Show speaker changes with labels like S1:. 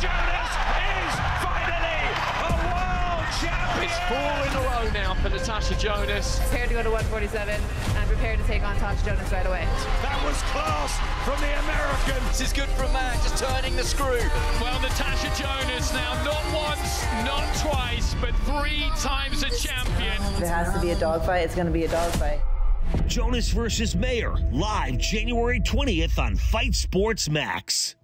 S1: Jonas is finally a world champion.
S2: It's four in a row now for Natasha Jonas.
S3: Prepare to go to 147 and prepare to take on Tasha Jonas right away.
S1: That was class from the American.
S4: This is good for a man just turning the screw.
S1: Well, Natasha Jonas now not once, not twice, but three times a champion.
S3: If it has to be a dogfight, it's going to be a dogfight.
S5: Jonas versus Mayer, live January 20th on Fight Sports Max.